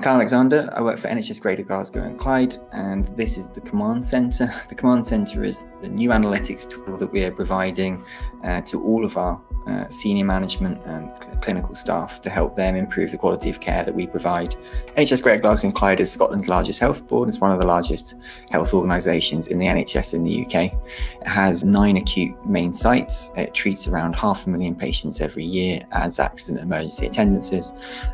Kyle Alexander. I work for NHS Greater Glasgow and Clyde, and this is the Command Centre. The Command Centre is the new analytics tool that we are providing uh, to all of our uh, senior management and cl- clinical staff to help them improve the quality of care that we provide. NHS Greater Glasgow and Clyde is Scotland's largest health board. It's one of the largest health organisations in the NHS in the UK. It has nine acute main sites. It treats around half a million patients every year as accident emergency attendances,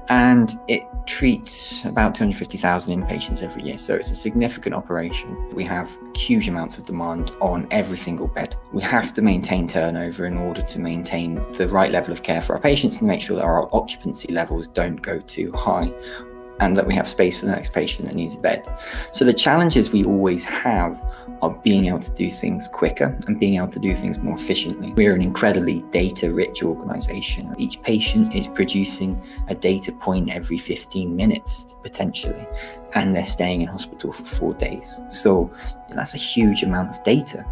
and it treats about 250,000 inpatients every year. So it's a significant operation. We have huge amounts of demand on every single bed. We have to maintain turnover in order to maintain the right level of care for our patients and make sure that our occupancy levels don't go too high and that we have space for the next patient that needs a bed. So the challenges we always have are being able to do things quicker and being able to do things more efficiently. We're an incredibly data rich organization. Each patient is producing a data point every 15 minutes potentially, and they're staying in hospital for four days. So that's a huge amount of data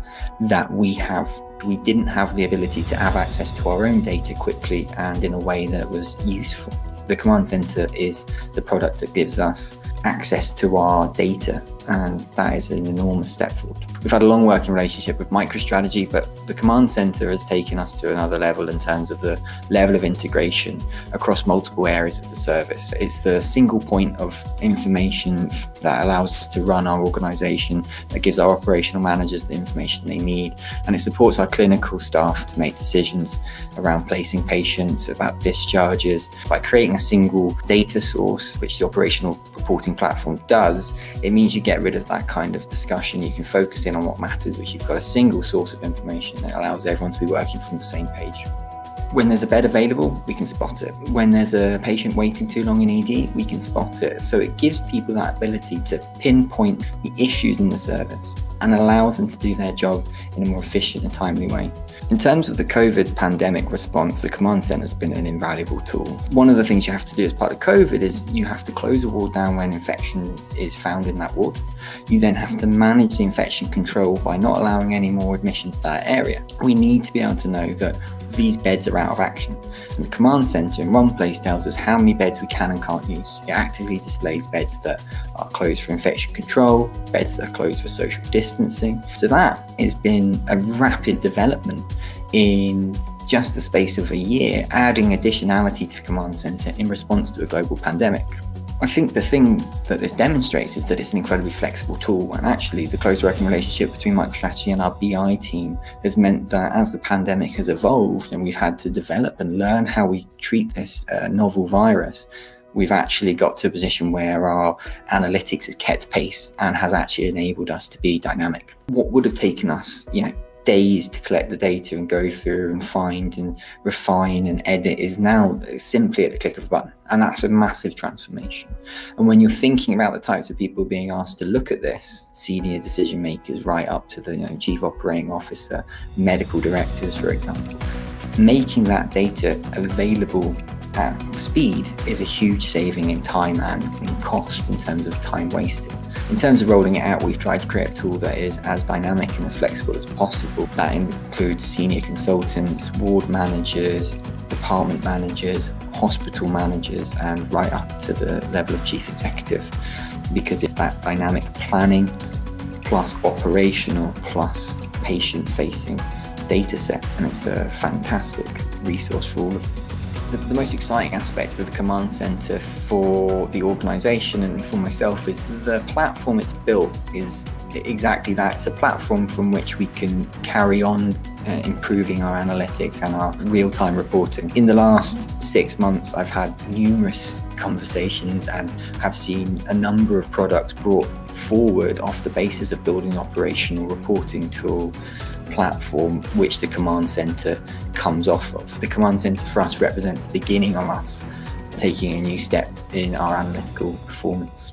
that we have we didn't have the ability to have access to our own data quickly and in a way that was useful. The command center is the product that gives us access to our data, and that is an enormous step forward. We've had a long working relationship with MicroStrategy, but the command center has taken us to another level in terms of the level of integration across multiple areas of the service. It's the single point of information that allows us to run our organization, that gives our operational managers the information they need, and it supports our clinical staff to make decisions around placing patients, about discharges, by creating a single data source, which the operational reporting platform does, it means you get rid of that kind of discussion. You can focus in on what matters, which you've got a single source of information that allows everyone to be working from the same page. When there's a bed available, we can spot it. When there's a patient waiting too long in ED, we can spot it. So it gives people that ability to pinpoint the issues in the service and allows them to do their job in a more efficient and timely way. In terms of the COVID pandemic response, the command center has been an invaluable tool. One of the things you have to do as part of COVID is you have to close a ward down when infection is found in that ward. You then have to manage the infection control by not allowing any more admissions to that area. We need to be able to know that these beds are out of action. And the command center in one place tells us how many beds we can and can't use. It actively displays beds that are closed for infection control, beds that are closed for social distancing. So that has been a rapid development in just the space of a year, adding additionality to the command center in response to a global pandemic. I think the thing that this demonstrates is that it's an incredibly flexible tool, and actually, the close working relationship between MicroStrategy and our BI team has meant that as the pandemic has evolved and we've had to develop and learn how we treat this uh, novel virus, we've actually got to a position where our analytics has kept pace and has actually enabled us to be dynamic. What would have taken us, you know, days to collect the data and go through and find and refine and edit is now simply at the click of a button. And that's a massive transformation. And when you're thinking about the types of people being asked to look at this, senior decision makers right up to the you know, chief operating officer, medical directors, for example, making that data available at speed is a huge saving in time and in cost in terms of time wasted. In terms of rolling it out, we've tried to create a tool that is as dynamic and as flexible as possible. That includes senior consultants, ward managers, department managers, hospital managers, and right up to the level of chief executive, because it's that dynamic planning plus operational plus patient facing data set, and it's a fantastic resource for all of them the, the, most exciting aspect of the command center for the organization and for myself is the platform it's built is exactly that. It's a platform from which we can carry on uh, improving our analytics and our real time reporting. In the last six months, I've had numerous conversations and have seen a number of products brought forward off the basis of building an operational reporting tool platform which the command center comes off of. The command center for us represents the beginning of us taking a new step in our analytical performance.